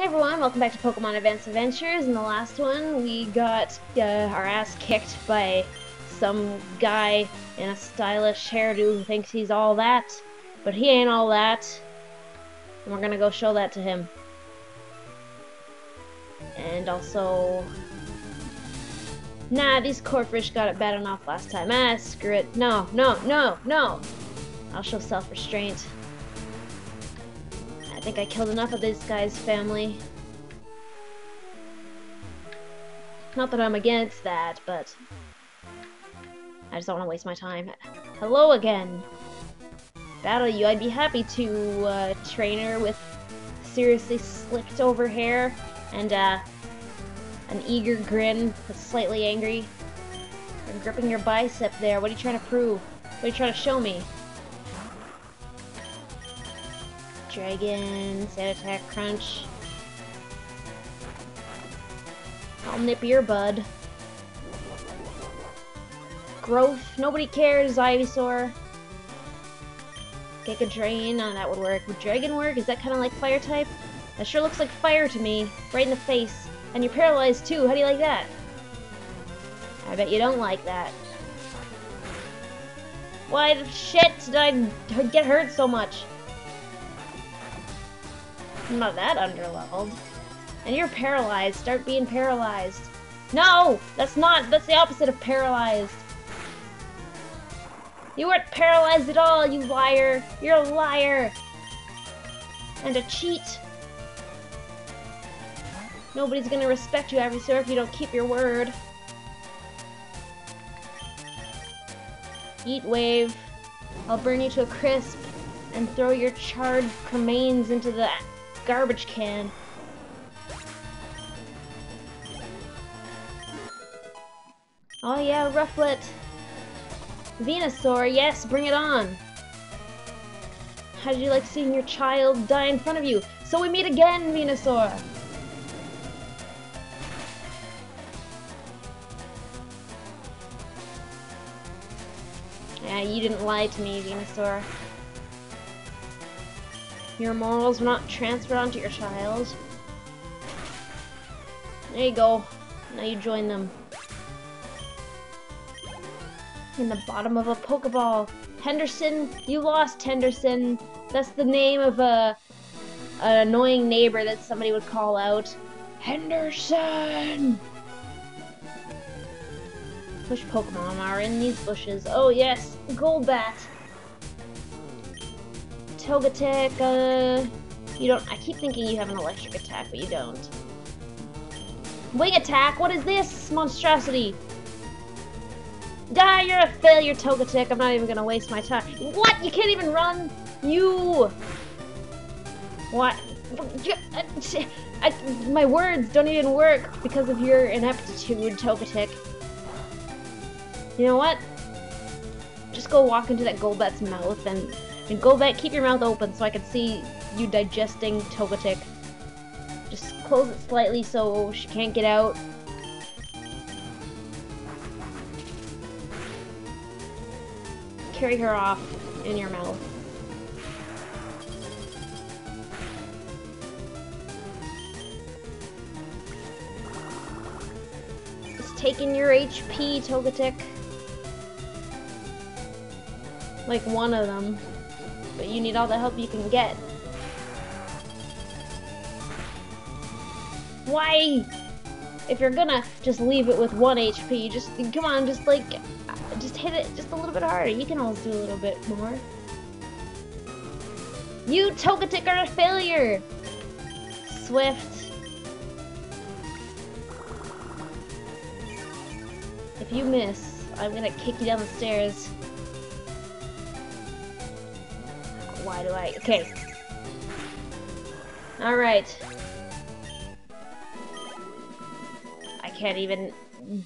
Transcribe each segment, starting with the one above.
Hey everyone, welcome back to Pokemon Advanced Adventures. In the last one, we got uh, our ass kicked by some guy in a stylish hairdo who thinks he's all that, but he ain't all that. And we're gonna go show that to him. And also... Nah, these Corphish got it bad enough last time. Ah, screw it. No, no, no, no! I'll show self-restraint. I think I killed enough of this guy's family. Not that I'm against that, but I just don't want to waste my time. Hello again. Battle you. I'd be happy to uh, train her with seriously slicked over hair and uh, an eager grin that's slightly angry. You're gripping your bicep there. What are you trying to prove? What are you trying to show me? Dragon, Sand Attack Crunch. I'll nip your bud. Growth, nobody cares, Ivysaur. Giga Drain, oh, that would work. Would Dragon work? Is that kind of like Fire type? That sure looks like fire to me. Right in the face. And you're paralyzed too, how do you like that? I bet you don't like that. Why the shit did I get hurt so much? I'm not that underleveled. And you're paralyzed. Start being paralyzed. No! That's not. That's the opposite of paralyzed. You weren't paralyzed at all, you liar. You're a liar. And a cheat. Nobody's gonna respect you, Ivysaur, if you don't keep your word. Heat wave. I'll burn you to a crisp and throw your charred cremains into the garbage can. Oh yeah, Rufflet. Venusaur, yes, bring it on. How did you like seeing your child die in front of you? So we meet again, Venusaur. Yeah, you didn't lie to me, Venusaur. Your morals were not transferred onto your child. There you go. Now you join them. In the bottom of a Pokeball. Henderson, you lost Henderson. That's the name of a an annoying neighbor that somebody would call out. Henderson! Which Pokemon are in these bushes? Oh yes, Golbat. Togetic, uh, you don't, I keep thinking you have an electric attack, but you don't. Wing attack, what is this monstrosity? Die, you're a failure, Togetic, I'm not even gonna waste my time. What, you can't even run? You! What? I, my words don't even work because of your ineptitude, Togetic. You know what? Just go walk into that Golbat's mouth and and go back, keep your mouth open so I can see you digesting Togetic. Just close it slightly so she can't get out. Carry her off in your mouth. It's taking your HP, Togetic. Like one of them but you need all the help you can get. Why? If you're gonna just leave it with 1 HP, just, come on, just like, just hit it just a little bit harder. You can always do a little bit more. You Togetic are a failure! Swift. If you miss, I'm gonna kick you down the stairs. Why do I... Okay. Alright. I can't even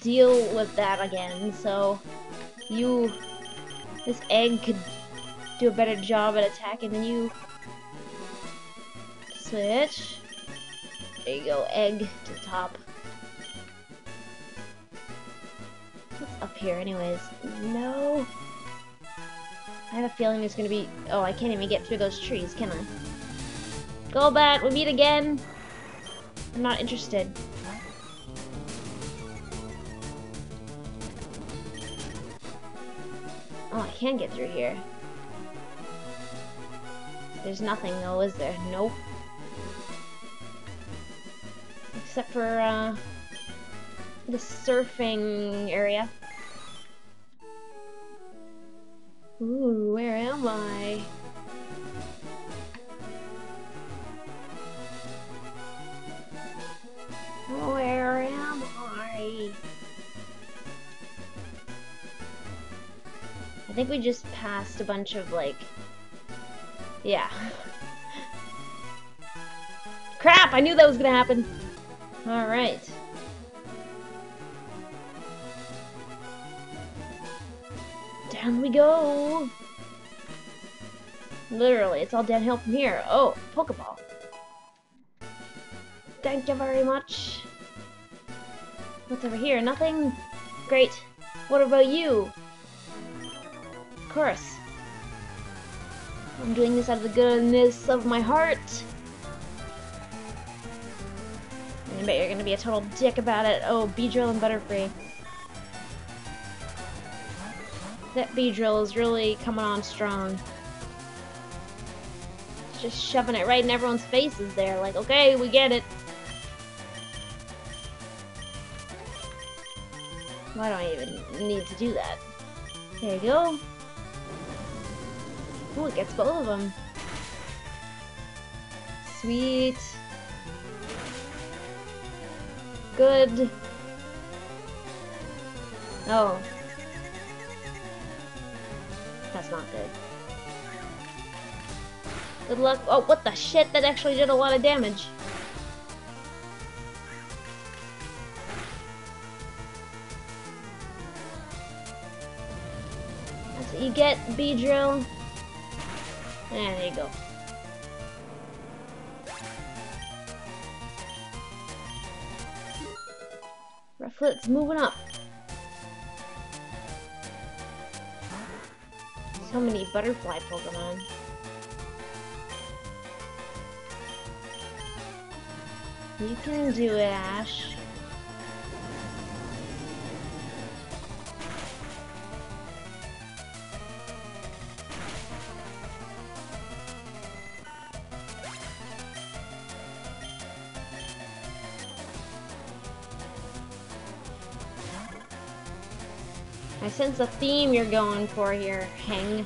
deal with that again, so... You... This egg could do a better job at attacking than you. Switch. There you go, egg to the top. What's up here anyways? No! I have a feeling there's gonna be... Oh, I can't even get through those trees, can I? Golbat, we meet again! I'm not interested. Oh, I can get through here. There's nothing though, is there? Nope. Except for, uh, the surfing area. Ooh, where am I? Where am I? I think we just passed a bunch of, like... Yeah. Crap! I knew that was gonna happen! Alright. Down we go! Literally, it's all downhill from here. Oh, Pokeball. Thank you very much. What's over here? Nothing? Great. What about you? Of course. I'm doing this out of the goodness of my heart. I bet you're gonna be a total dick about it. Oh, Beedrill and Butterfree. That Beedrill is really coming on strong. Just shoving it right in everyone's faces there. Like, okay, we get it. Why do I even need to do that? There you go. Oh, it gets both of them. Sweet. Good. Oh. That's not good. Good luck. Oh, what the shit? That actually did a lot of damage. That's what you get, Beedrill. And there you go. Rufflet's moving up. So many butterfly Pokemon. You can do it, Ash. Sense a theme you're going for here, Hang.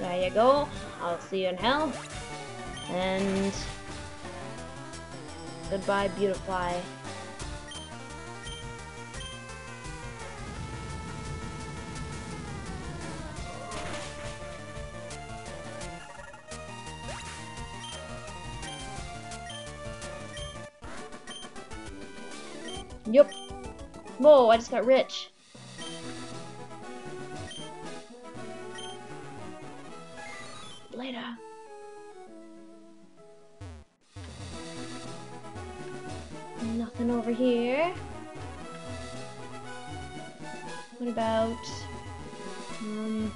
There you go. I'll see you in hell. And goodbye, Beautifly. Yup. Whoa, I just got rich. What about... Um...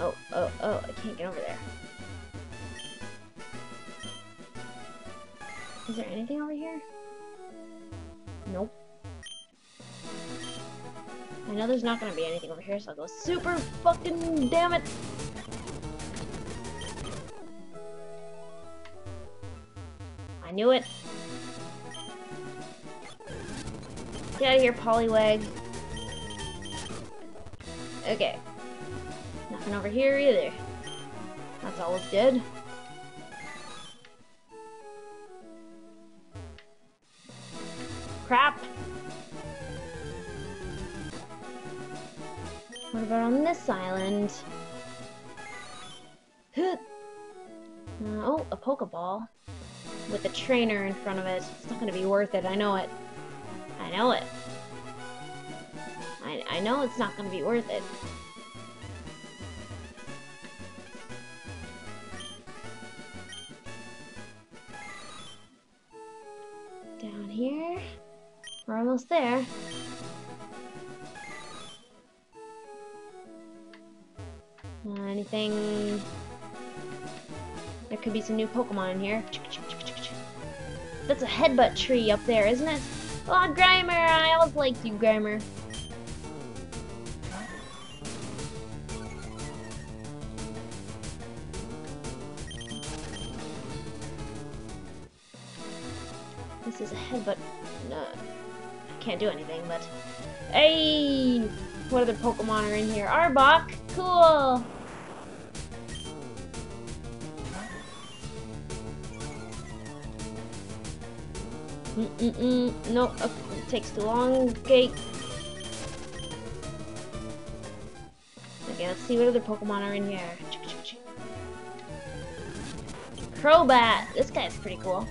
Oh, oh, oh, I can't get over there. Is there anything over here? Nope. I know there's not gonna be anything over here, so I'll go super fucking damn it! I knew it. Get out of here, Poliwag. Okay. Nothing over here either. That's all always good. Crap. What about on this island? Uh, oh, a Pokeball. With a trainer in front of it. It's not gonna be worth it, I know it know it. I, I know it's not gonna be worth it. Down here. We're almost there. Uh, anything... There could be some new Pokemon in here. That's a headbutt tree up there, isn't it? Oh, Grimer! I always liked you, Grimer. This is a headbutt. No, I can't do anything, but... Hey! What other Pokemon are in here? Arbok! Cool! Mm -mm -mm. No, okay. it takes too long. Okay. Okay, let's see what other Pokemon are in here. Crobat! This guy's pretty cool.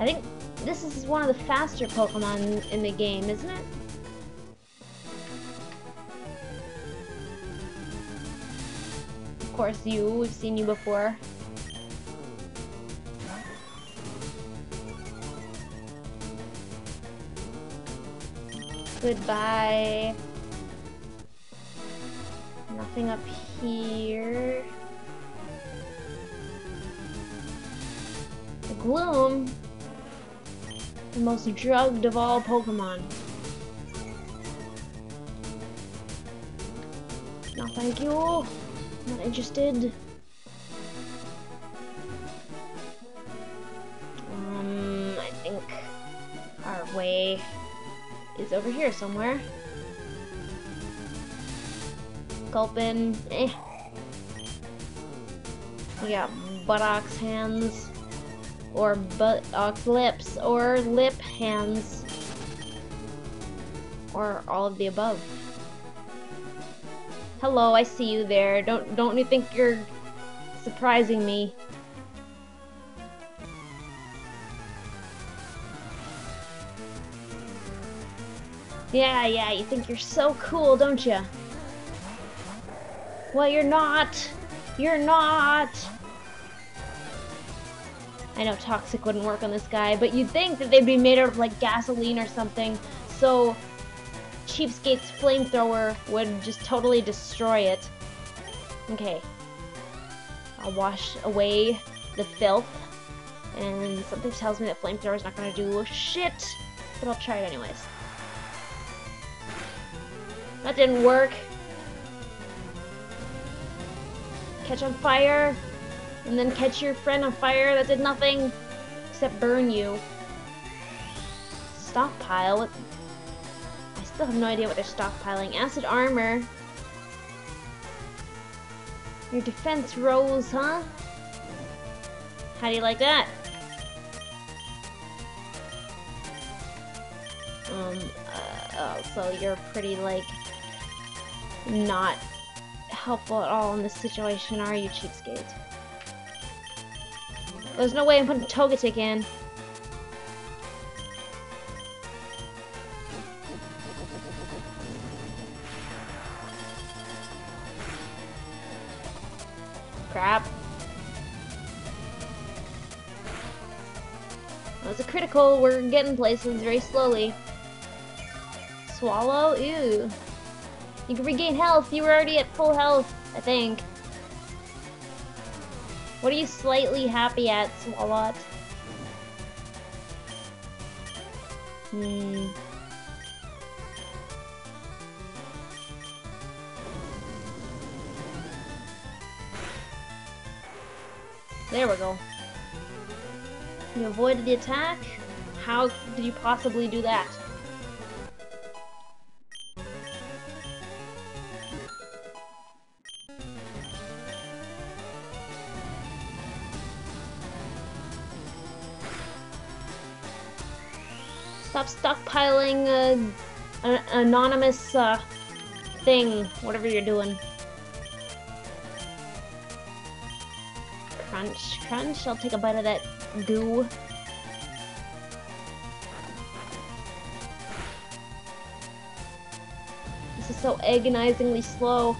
I think this is one of the faster Pokemon in the game, isn't it? Of course, you. We've seen you before. Goodbye. Nothing up here. The Gloom. The most drugged of all Pokemon. No thank you. Not interested. Um, I think our way is over here somewhere. Gulpin, eh. We got buttocks hands, or buttocks lips, or lip hands, or all of the above. Hello, I see you there. Don't don't you think you're surprising me? Yeah, yeah, you think you're so cool, don't you? Well, you're not. You're not. I know toxic wouldn't work on this guy, but you'd think that they'd be made out of like gasoline or something, so Cheapskate's flamethrower would just totally destroy it. Okay. I'll wash away the filth, and something tells me that flamethrower's not gonna do shit, but I'll try it anyways. That didn't work. Catch on fire, and then catch your friend on fire. That did nothing except burn you. Stockpile? I still have no idea what they're stockpiling. Acid armor. Your defense rose, huh? How do you like that? Um, uh, oh, so you're pretty, like, not helpful at all in this situation, are you, cheapskate? There's no way I'm putting Togetic in. Crap. That was a critical. We're getting places very slowly. Swallow? Ew. You can regain health. You were already at full health, I think. What are you slightly happy at, Swalot? Hmm. There we go. You avoided the attack? How did you possibly do that? Stockpiling uh, an anonymous uh, thing, whatever you're doing. Crunch, crunch. I'll take a bite of that goo. This is so agonizingly slow.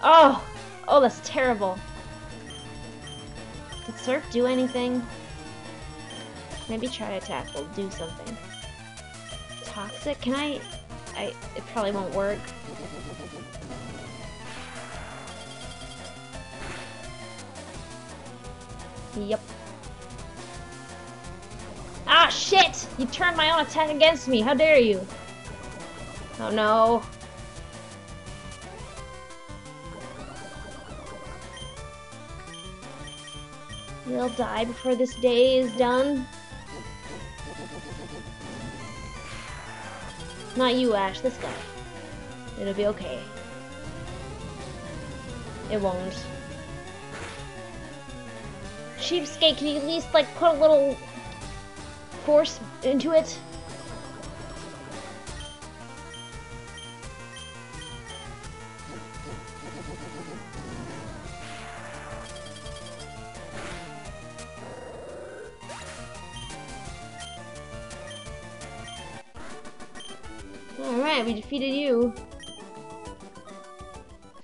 Oh! Oh, that's terrible. Surf do anything? Maybe try attack will do something. Toxic? Can I... I... It probably won't work. Yep. Ah, shit! You turned my own attack against me. How dare you? Oh, no. You'll die before this day is done. Not you, Ash. This guy. It'll be okay. It won't. Cheapskate, can you at least, like, put a little force into it? Alright, we defeated you.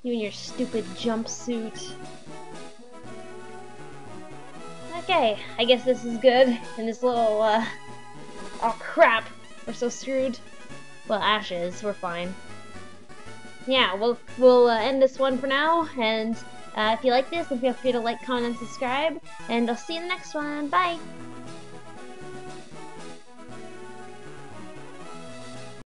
You and your stupid jumpsuit. Okay, I guess this is good. And this little, uh... Oh crap! We're so screwed. Well, ashes, we're fine. Yeah, we'll, we'll uh, end this one for now, and uh, if you like this, then feel free to like, comment, and subscribe, and I'll see you in the next one. Bye!